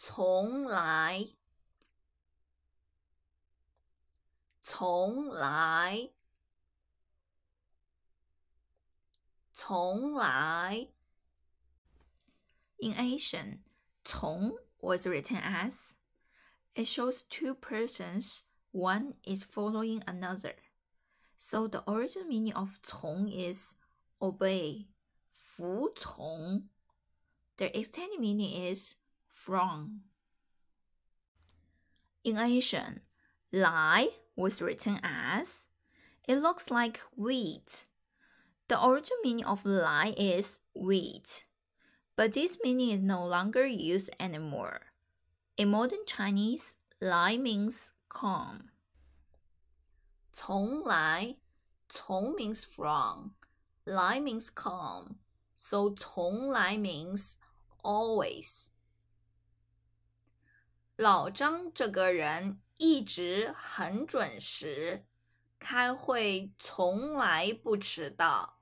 从来，从来，从来。In Asian, 从 was written as it shows two persons, one is following another. So the original meaning of 从 is obey, 服从. The extended meaning is from. In Asian, 来 was written as it looks like wheat. The original meaning of 来 is wheat but this meaning is no longer used anymore. In modern Chinese, 来 means come. 从来，从 means from, 来 means come, so 从来 means always. 老张这个人一直很准时，开会从来不迟到。